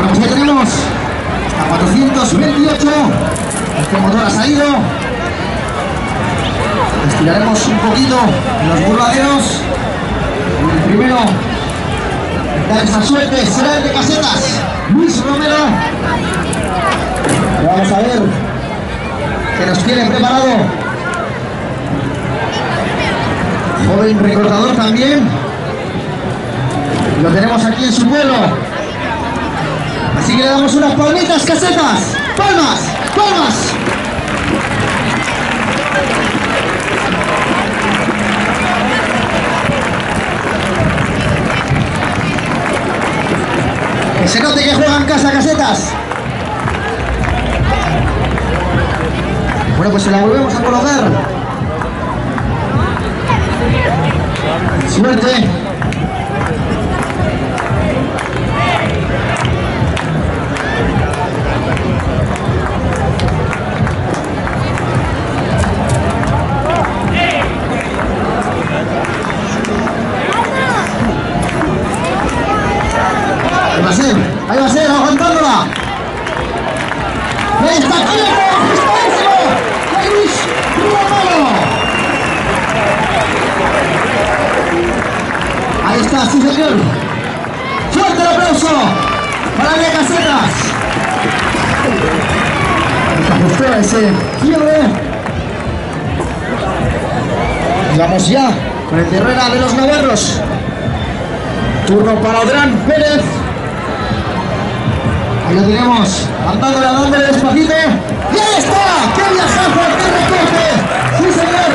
Bueno, pues ya tenemos hasta 428. Este motor ha salido. Estiraremos un poquito los burladeros. El primero dar esa suerte será el de casetas, Luis Romero. Vamos a ver qué nos tiene preparado. Joven recordador también. Lo tenemos aquí en su vuelo. Así que le damos unas palmitas casetas. Palmas, palmas. Que se note que juegan casa casetas. Bueno, pues se la volvemos a colocar. Suerte. Va a ser, ahí va a ser, aguantándola. ¡Está Luis Romero! Ahí está, sí señor. ¡Fuerte el aplauso! Para de casetas. Se ajustó ese. Vamos ya con el Herrera de los Navarros. Turno para Odrán Pérez. Ahí lo tenemos, andándole, dándole despacito. ¡Y ahí está! ¡Qué viajazo! ¡Qué recorte! ¡Sí, señor!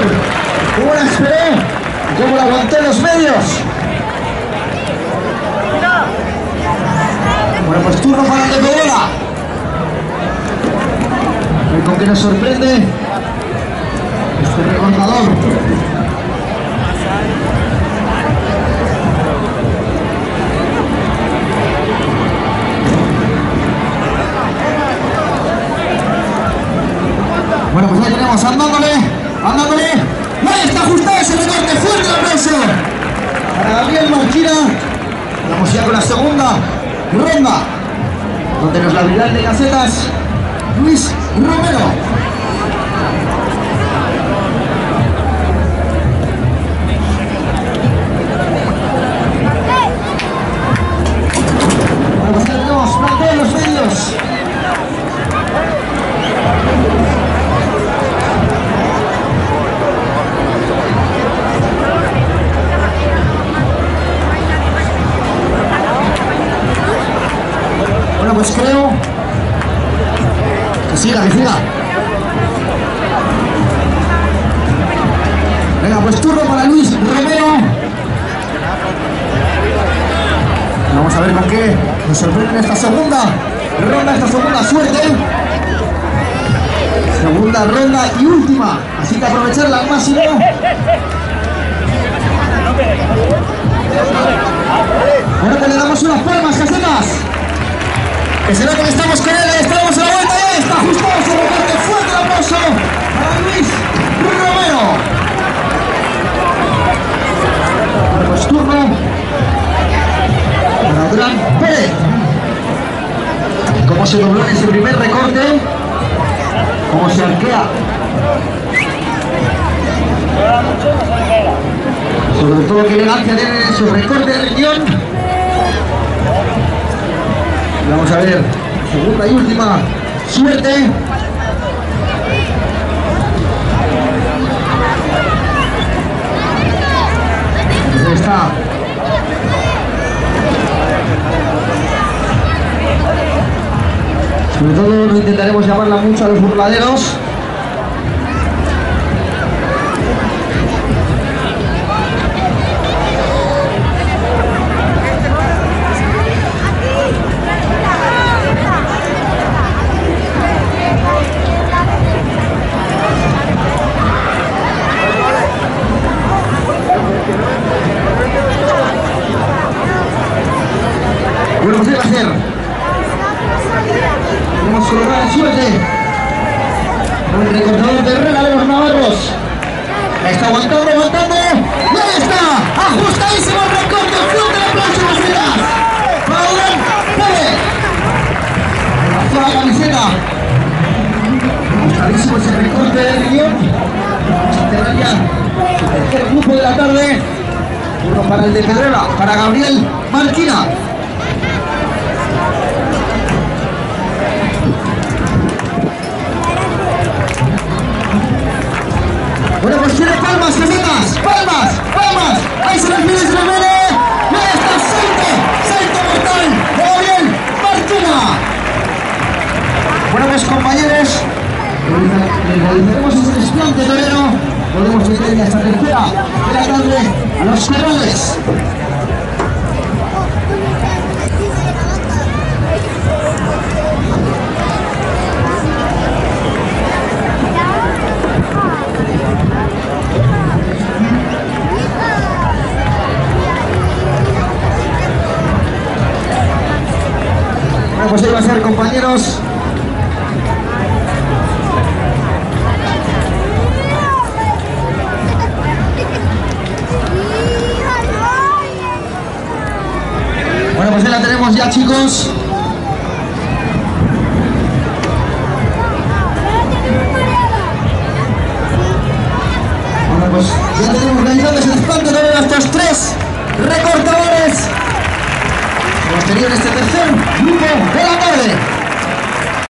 ¿Cómo la esperé? ¿Y ¿Cómo la aguanté los medios? Bueno, pues turno para el de Corola. A ver con qué nos sorprende este recortador. Tenemos andándole, andándole. Ahí está ajustado ese recorte, fuerte el aplauso. Para Gabriel Marquina. Vamos ya con la segunda ronda. Donde nos la abrirá el de casetas Luis Romero. Venga, pues turno para Luis Romero. Vamos a ver con qué nos sorprende en esta segunda ronda, esta segunda suerte. Segunda ronda y última. Así que aprovecharla al máximo. Ahora que le damos unas palmas, casetas. Que será que estamos con él, estamos en la vuelta y está ajustado ese recorte. Fuerte el aplauso para Luis Romero. Pues turno Adrián Pérez. Cómo se dobló en ese primer recorte. Cómo se arquea. Sobre todo qué elegancia tiene en su recorte de riñón. Vamos a ver, segunda y última suerte. Intentaremos llamarla mucho a los burladeros. Bueno, pues ahí va a ser. Tenemos colocada suerte. Con el recortador de Herrera de los Navarros. La está aguantando, aguantando. Y ahí está. Ajustadísimo el recorte. Fuerte el aplauso, Maceras. Para Adrián Pérez. tercera. Clarísimo ese recorte del guion. Vamos tercer grupo de la tarde. Uno para el de Pedrera, para Gabriel Marquina. Bueno, pues tiene palmas, señoras, palmas, palmas. Ahí se las se las mide. Y ahí está, salto, salto mortal de Gabriel Marquina. Bueno, pues compañeros, realizaremos este desplante torero. Podemos ya esta tercera de la tarde a los corrales. Pues ahí va a ser, compañeros. Bueno, pues ahí la tenemos ya, chicos. Bueno, pues ya tenemos realizado ese desplante de estos tres recortadores. En este tercer grupo de la tarde.